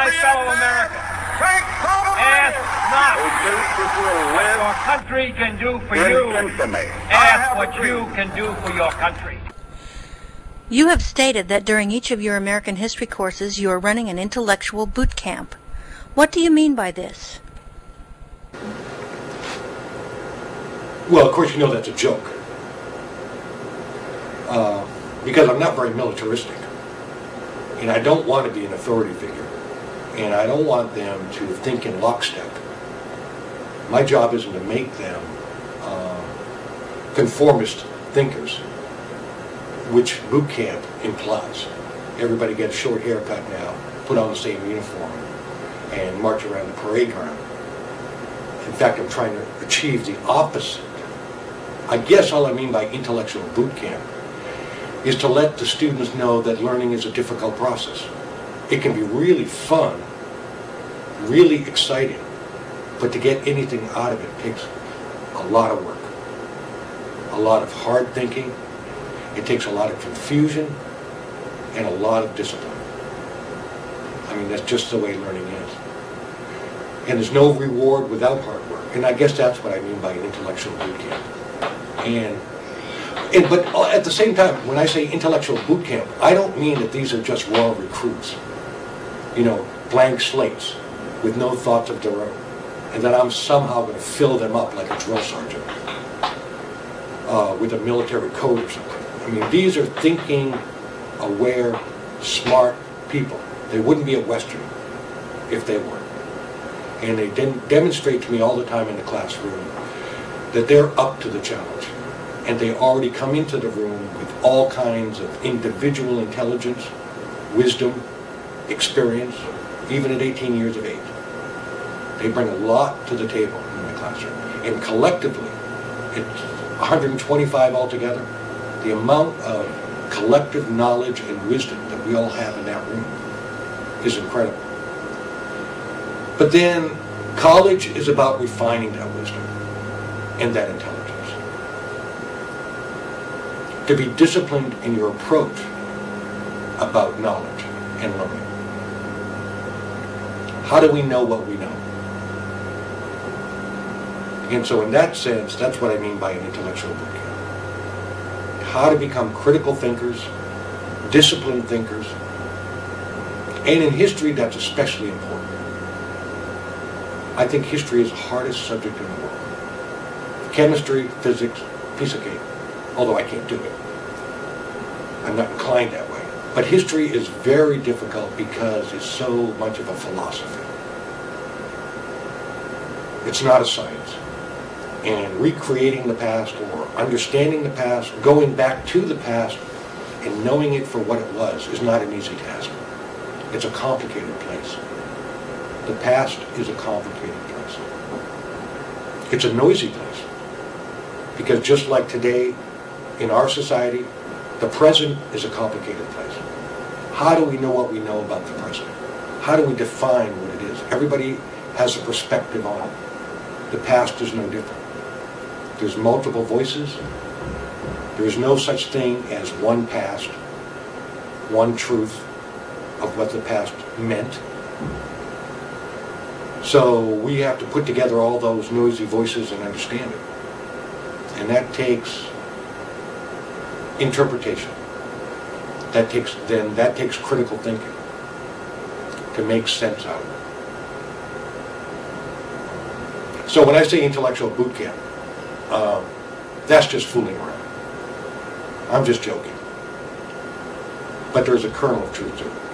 my fellow Americans, ask not what your country can do for you. Ask what you can do for your country. You have stated that during each of your American history courses you are running an intellectual boot camp. What do you mean by this? Well, of course, you know that's a joke. Uh, because I'm not very militaristic. And I don't want to be an authority figure. And I don't want them to think in lockstep. My job isn't to make them uh, conformist thinkers, which boot camp implies. Everybody gets a short haircut now, put on the same uniform, and march around the parade ground. In fact, I'm trying to achieve the opposite. I guess all I mean by intellectual boot camp is to let the students know that learning is a difficult process. It can be really fun, really exciting, but to get anything out of it takes a lot of work, a lot of hard thinking, it takes a lot of confusion, and a lot of discipline. I mean, that's just the way learning is. And there's no reward without hard work. And I guess that's what I mean by an intellectual boot camp. And, and but uh, at the same time, when I say intellectual boot camp, I don't mean that these are just raw recruits. You know, blank slates with no thoughts of their own. And that I'm somehow going to fill them up like a drill sergeant uh, with a military code or something. I mean, these are thinking, aware, smart people. They wouldn't be a Western if they weren't. And they de- demonstrate to me all the time in the classroom that they're up to the challenge. And they already come into the room with all kinds of individual intelligence, wisdom, experience, even at 18 years of age. They bring a lot to the table in the classroom. And collectively, it's 125 altogether. The amount of collective knowledge and wisdom that we all have in that room is incredible. But then college is about refining that wisdom and that intelligence. To be disciplined in your approach about knowledge and learning. How do we know what we know? And so in that sense, that's what I mean by an intellectual camp. How to become critical thinkers, disciplined thinkers, and in history that's especially important. I think history is the hardest subject in the world. Chemistry, physics, piece of cake, although I can't do it. I'm not inclined that way. But history is very difficult because it's so much of a philosophy. It's not a science and recreating the past or understanding the past, going back to the past and knowing it for what it was is not an easy task. It's a complicated place. The past is a complicated place. It's a noisy place. Because just like today, in our society, the present is a complicated place. How do we know what we know about the present? How do we define what it is? Everybody has a perspective on it. The past is no different. There's multiple voices. There is no such thing as one past, one truth of what the past meant. So we have to put together all those noisy voices and understand it. And that takes interpretation. That takes then that takes critical thinking to make sense out of it. So when I say intellectual boot camp, um, that's just fooling around. I'm just joking. But there's a kernel of truth to it.